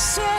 so